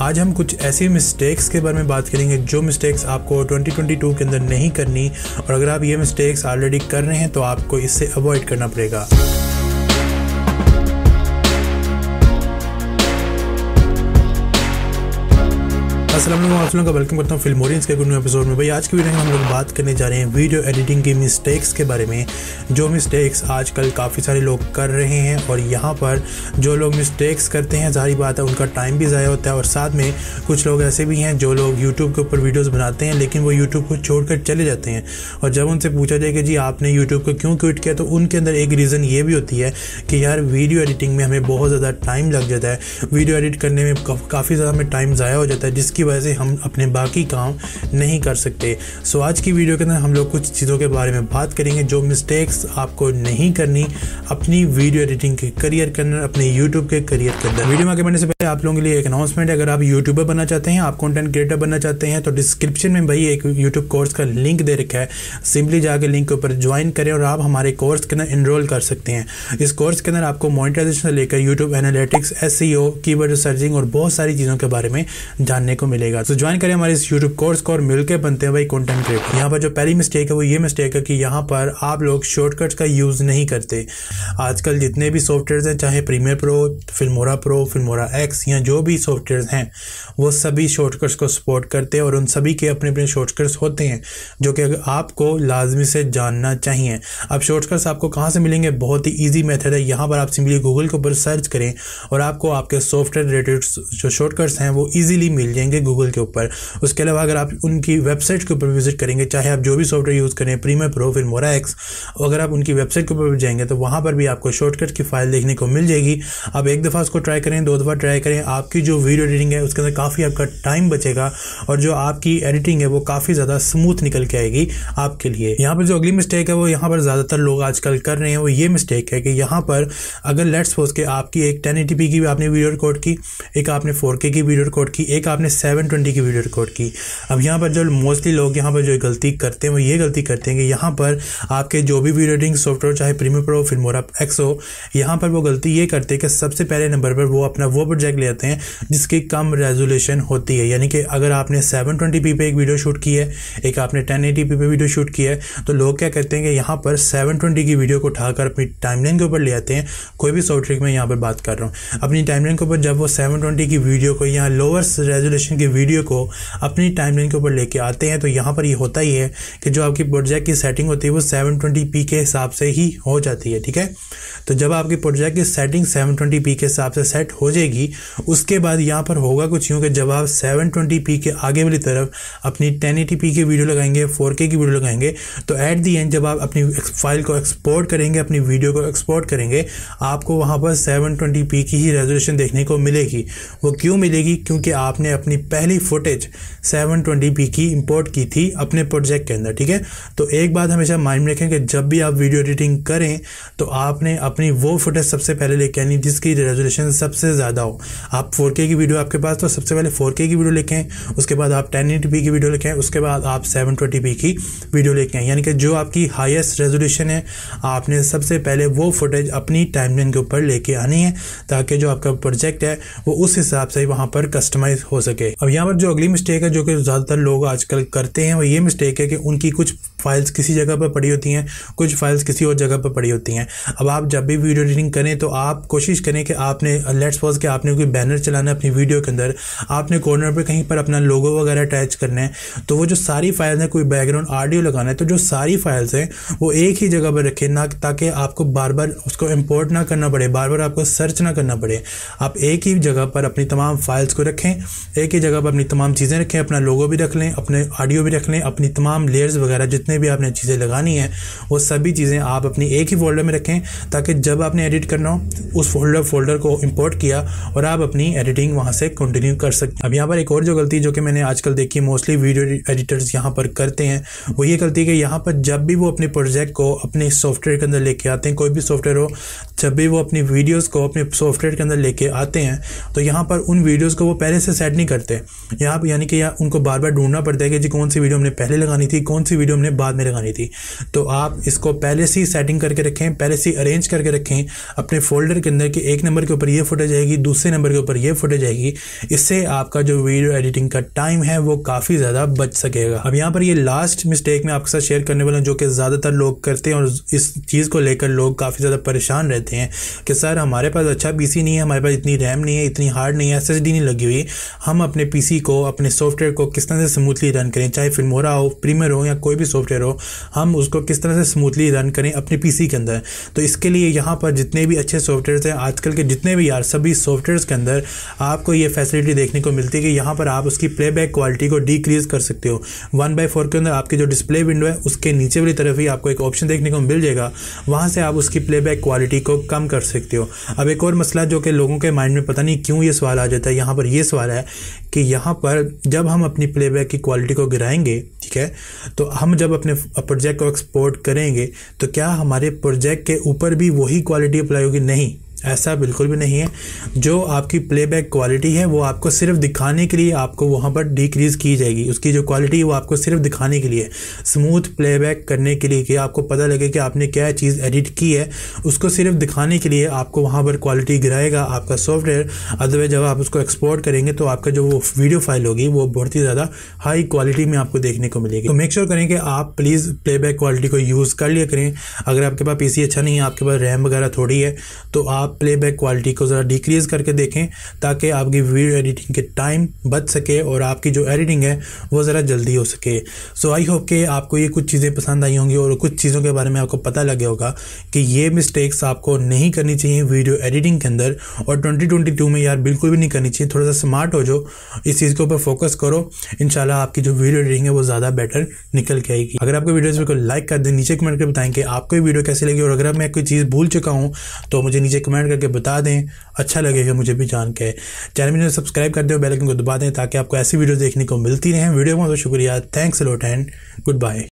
आज हम कुछ ऐसी मिस्टेक्स के बारे में बात करेंगे जो मिस्टेक्स आपको 2022 के अंदर नहीं करनी और अगर आप ये मिस्टेक्स ऑलरेडी कर रहे हैं तो आपको इससे अवॉइड करना पड़ेगा। असलम का वेलकम करता हूँ फिल्मोरियंस के गुड एपिसोड में। भाई, आज की वीडियो में हम लोग बात करने जा रहे हैं वीडियो एडिटिंग की मिस्टेक्स के बारे में। जो मिस्टेक्स आजकल काफ़ी सारे लोग कर रहे हैं और यहाँ पर जो लोग मिस्टेक्स करते हैं जारी बात है, उनका टाइम भी ज़ाया होता है और साथ में कुछ लोग ऐसे भी हैं जो लोग यूट्यूब के ऊपर वीडियोज़ बनाते हैं, लेकिन वो यूट्यूब को छोड़ चले जाते हैं। और जब उनसे पूछा जाए कि जी, आपने यूट्यूब को क्यों क्विट किया तो उनके अंदर एक रीज़न ये भी होती है कि यार वीडियो एडिटिंग में हमें बहुत ज़्यादा टाइम लग जाता है। वीडियो एडिट करने में काफ़ी ज़्यादा हमें टाइम ज़ाया हो जाता है, जिसकी वजह से हम अपने बाकी काम नहीं कर सकते। सो आज की वीडियो के अंदर हम लोग कुछ चीज़ों के बारे में बात करेंगे जो मिस्टेक्स आपको नहीं करनी अपनी वीडियो एडिटिंग के करियर के अंदर, अपने यूट्यूब के करियर के अंदर। वीडियो में आगे बढ़ने से पहले आप लोगों के लिए एक अनाउंसमेंट अगर आप यूट्यूबर बनना चाहते हैं, आप कॉन्टेंट क्रिएटर बनना चाहते हैं तो डिस्क्रिप्शन में भाई एक यूट्यूब कोर्स का लिंक दे रखा है। सिंपली जाकर लिंक के ऊपर ज्वाइन करें और आप हमारे कोर्स के अंदर इनरोल कर सकते हैं। इस कोर्स के अंदर आपको मोनिटाइजेशन लेकर यूट्यूब एनालिटिक्स एस कीवर्ड सर्चिंग और बहुत सारी चीज़ों के बारे में जानने को मिलेगा। तो ज्वाइन करें हमारे इस यूट्यूब कोर्स को और मिलकर बनते हैं भाई कंटेंट क्रिएटर यहाँ पर जो पहली मिस्टेक है वो ये मिस्टेक है कि यहाँ पर आप लोग शॉर्टकट्स का यूज़ नहीं करते। आजकल जितने भी सॉफ्टवेयर हैं, चाहे Premiere Pro Filmora Pro Filmora X या जो भी सॉफ्टवेयर हैं, वो सभी शॉर्टकट्स को सपोर्ट करते हैं और उन सभी के अपने अपने शॉर्टकट्स होते हैं, जो कि आपको लाजमी से जानना चाहिए। अब शॉर्टकट्स आपको कहाँ से मिलेंगे? बहुत ही ईजी मेथड है। यहाँ पर आप सिंपली गूगल के ऊपर सर्च करें और आपको आपके सॉफ्टवेयर रिलेटेड जो शॉर्टकट्स हैं, वो ईजिली मिल जाएँगे। गूगल के ऊपर। उसके अलावा अगर आप उनकी वेबसाइट के ऊपर विज़िट करेंगे, चाहे आप जो भी सॉफ्टवेयर यूज़ करें Premiere Pro Filmora x अगर आप उनकी वेबसाइट के ऊपर जाएँगे तो वहाँ पर भी आपको शॉर्टकट की फ़ाइल देखने को मिल जाएगी। आप एक दफ़ा उसको ट्राई करें, दो दफ़ा ट्राई करें, आपकी जो वीडियो एडिटिंग है, उसके अंदर काफ़ी आपका टाइम बचेगा और जो आपकी एडिटिंग है, वो काफ़ी ज़्यादा स्मूथ निकल के आएगी आपके लिए। यहाँ पर जो अगली मिस्टेक है, वो यहाँ पर ज़्यादातर लोग आजकल कर रहे हैं, वो ये मिस्टेक है कि यहाँ पर अगर लेट्स सपोज़ के आपकी एक टेन की भी आपने वीडियो रिकॉर्ड की, एक आपने फोर की वीडियो रिकॉर्ड की, एक आपने सेवन की वीडियो रिकॉर्ड की। अब यहाँ पर जो मोस्टली लोग यहाँ पर जो गलती करते हैं, वो ये गलती करते हैं कि यहाँ पर आपके जो भी वीडियो एडिटिंग सॉफ्टवेयर चाहे प्रीमियर प्रो फिल्मोरा एक्स हो यहाँ पर वो गलती ये करते हैं कि सबसे पहले नंबर पर वो अपना वो प्रोजेक्ट लेते हैं, जिसकी कम रेजोल्यूशन होती है। यानी कि अगर आपने सेवन ट्वेंटी पी पे एक वीडियो शूट की है, एक आपने टेन एटी पी पे वीडियो शूट की है तो लोग क्या कहते हैं कि यहाँ पर सेवन ट्वेंटी की वीडियो को उठाकर अपनी टाइमलाइन के ऊपर ले आते हैं। कोई भी सॉफ्टवेयर में यहाँ पर बात कर रहा हूँ। अपनी टाइमलाइन के ऊपर जब वो सेवन ट्वेंटी की वीडियो को या लोअर रेजोल्यूशन की वीडियो को अपनी टाइमलाइन के ऊपर लेके आते हैं तो यहाँ पर ये यह होता ही है कि जो आपकी प्रोजेक्ट की सेटिंग होती है, वो 720p के हिसाब से ही हो जाती है, ठीक है? तो जब आपकी प्रोजेक्ट की सेटिंग 720p के हिसाब से सेट हो जाएगी, उसके बाद यहाँ पर होगा कुछ यूँ कि जब आप 720p के आगे वाली तरफ़ अपनी 1080p की वीडियो लगाएँगे 4K की वीडियो लगाएँगे तो एट दी एंड जब आप अपनी फ़ाइल को एक्सपोर्ट करेंगे, अपनी वीडियो को एक्सपोर्ट करेंगे, आपको वहाँ पर 720p की ही रेजोल्यूशन देखने को मिलेगी। वो क्यों मिलेगी? क्योंकि आपने अपनी पहली फुटेज 720p की इंपोर्ट की थी अपने प्रोजेक्ट के अंदर, ठीक है? तो एक बात हमेशा माइंड में रखें कि जब भी आप वीडियो एडिटिंग करें तो आपने अपनी वो फुटेज सबसे पहले लेके आनी जिसकी रेजोल्यूशन सबसे ज़्यादा हो। आप 4K की वीडियो आपके पास तो सबसे पहले 4K की वीडियो लेके उसके बाद आप 1080p की वीडियो लेके उसके बाद आप 720p की वीडियो लेके आए। यानी कि जो आपकी हाइस्ट रेजोल्यूशन है, आपने सबसे पहले वो फुटेज अपनी टाइमलाइन के ऊपर लेके आनी है, ताकि जो आपका प्रोजेक्ट है, वो उस हिसाब से वहाँ पर कस्टमाइज हो सके। अब यहाँ पर जो अगली मिस्टेक है, जो कि ज़्यादातर लोग आजकल करते हैं, वो ये मिस्टेक है कि उनकी कुछ फाइल्स किसी जगह पर पड़ी होती हैं, कुछ फाइल्स किसी और जगह पर पड़ी होती हैं। अब आप जब भी वीडियो एडिटिंग करें तो आप कोशिश करें कि आपने, लेट्स सपोज़ के आपने कोई बैनर चलाना है अपनी वीडियो के अंदर, आपने कॉर्नर पर कहीं पर अपना लोगो वगैरह अटैच करना है तो वो जो सारी फाइल्स हैं, कोई बैकग्राउंड ऑडियो लगाना है तो जो सारी फाइल्स हैं, वो एक ही जगह पर रखें, ना ताकि आपको बार बार उसको इम्पोर्ट ना करना पड़े बार बार आपको सर्च ना करना पड़े। आप एक ही जगह पर अपनी तमाम फाइल्स को रखें, एक ही जगह पर अपनी तमाम चीज़ें रखें, अपना लोगो भी रख लें, अपने ऑडियो भी रख लें, अपनी तमाम लेयर्स वगैरह जितने भी आपने चीज़ें लगानी है, वो सभी चीज़ें आप अपनी एक ही फोल्डर में रखें ताकि जब आपने एडिट करना हो, उस फोल्डर फोल्डर को इंपोर्ट किया और आप अपनी एडिटिंग वहाँ से कंटिन्यू कर सकते अब यहाँ पर एक और जो गलती जो कि मैंने आजकल देखी मोस्टली वीडियो एडिटर्स यहाँ पर करते हैं वो ये गलती कि यहाँ पर जब भी वो अपने प्रोजेक्ट को अपने सॉफ्टवेयर के अंदर लेके आते हैं, कोई भी सॉफ्टवेयर हो, जब भी वो अपनी वीडियोज़ को अपने सॉफ्टवेयर के अंदर लेके आते हैं तो यहाँ पर उन वीडियोज़ को वो पहले से सेट नहीं करते। यहाँ यानी कि उनको बार बार ढूंढना पड़ता है कि जी कौन सी वीडियो हमने पहले लगानी थी, कौन सी वीडियो हमने बाद में लगानी थी। तो आप इसको पहले से ही सेटिंग करके रखें, पहले से अरेंज करके रखें। अपने फोल्डर के अंदर कि एक नंबर के ऊपर ये फुटेज आएगी दूसरे नंबर के ऊपर ये फुटेज आएगी इससे आपका जो वीडियो एडिटिंग का टाइम है वो काफ़ी ज़्यादा बच सकेगा। अब यहाँ पर ये लास्ट मिस्टेक मैं आपके साथ शेयर करने वाला हूँ, जो कि ज़्यादातर लोग करते हैं और इस चीज़ को लेकर लोग काफ़ी ज़्यादा परेशान रहते हैं कि, सर, हमारे पास अच्छा पीसी नहीं है, हमारे पास इतनी रैम नहीं है, इतनी हार्ड नहीं है एसएसडी नहीं लगी हुई। हम अपने पीसी को, अपने सॉफ्टवेयर को किस तरह से स्मूथली रन करें, चाहे फिल्मोरा हो प्रीमियर हो या कोई भी सॉफ्टवेयर हो हम उसको किस तरह से स्मूथली रन करें अपने पीसी के अंदर? तो इसके लिए यहाँ पर जितने भी अच्छे सॉफ्टवेयर हैं, आजकल के जितने भी यार, सभी सॉफ्टवेयर के अंदर आपको ये फैसिलिटी देखने को मिलती है कि यहाँ पर आप उसकी प्लेबैक क्वालिटी को डिक्रीज कर सकते हो। वन बाई फोर के अंदर आपकी जो डिस्प्ले विंडो है, उसके नीचे वाली तरफ़ ही आपको एक ऑप्शन देखने को मिल जाएगा। वहाँ से आप उसकी प्लेबैक क्वालिटी को कम कर सकते हो। अब एक और मसला जो कि लोगों के माइंड में पता नहीं क्यों ये सवाल आ जाता है। यहाँ पर ये सवाल है कि यहाँ पर जब हम अपनी प्लेबैक की क्वालिटी को गिराएँगे, ठीक है तो हम जब अपने प्रोजेक्ट को एक्सपोर्ट करेंगे तो क्या हमारे प्रोजेक्ट के ऊपर भी वही क्वालिटी अप्लाई होगी? नहीं। ऐसा बिल्कुल भी नहीं है। जो आपकी प्लेबैक क्वालिटी है, वो आपको सिर्फ़ दिखाने के लिए आपको वहाँ पर डिक्रीज़ की जाएगी। उसकी जो क्वालिटी है, वो आपको सिर्फ़ दिखाने के लिए। स्मूथ प्लेबैक करने के लिए कि आपको पता लगे कि आपने क्या चीज़ एडिट की है, उसको सिर्फ़ दिखाने के लिए आपको वहाँ पर क्वालिटी गिराएगा आपका सॉफ्टवेयर अदरवाइज़ जब आप उसको एक्सपोर्ट करेंगे तो आपका जो वो वीडियो फ़ाइल होगी, वो बहुत ही ज़्यादा हाई क्वालिटी में आपको देखने को मिलेगी। तो मेक श्योर करें कि आप प्लीज़ प्लेबैक क्वालिटी को यूज़ कर लिया करें। अगर आपके पास पीसी अच्छा नहीं है, आपके पास रैम वगैरह थोड़ी है तो आप आप प्लेबैक क्वालिटी को ज़रा डिक्रीज़ करके देखें ताकि आपकी वीडियो एडिटिंग के टाइम बच सके और आपकी जो एडिटिंग है, वो ज़रा जल्दी हो सके। सो आई होप कि आपको ये कुछ चीज़ें पसंद आई होंगी और कुछ चीज़ों के बारे में आपको पता लगे होगा कि ये मिस्टेक्स आपको नहीं करनी चाहिए वीडियो एडिटिंग के अंदर और ट्वेंटी में यार बिल्कुल भी नहीं करनी चाहिए। थोड़ा सा स्मार्ट हो जो इस चीज़ के ऊपर फोकस करो इन आपकी जो वीडियो एडिटिंग है वो ज़्यादा बेटर निकल के आएगी। अगर आपको वीडियो को लाइक कर दें, नीचे कमेंट कर बताएँ कि आपको ये वीडियो कैसी लगी और अगर मैं कोई चीज़ भूल चुका हूँ तो मुझे नीचे कमेंट कमेंट करके बता दें। अच्छा लगेगा मुझे भी जान के। चैनल में सब्सक्राइब कर दें बेल आइकन को दबा दें ताकि आपको ऐसी वीडियो देखने को मिलती रहे। वीडियो बहुत शुक्रिया। Thanks lot and goodbye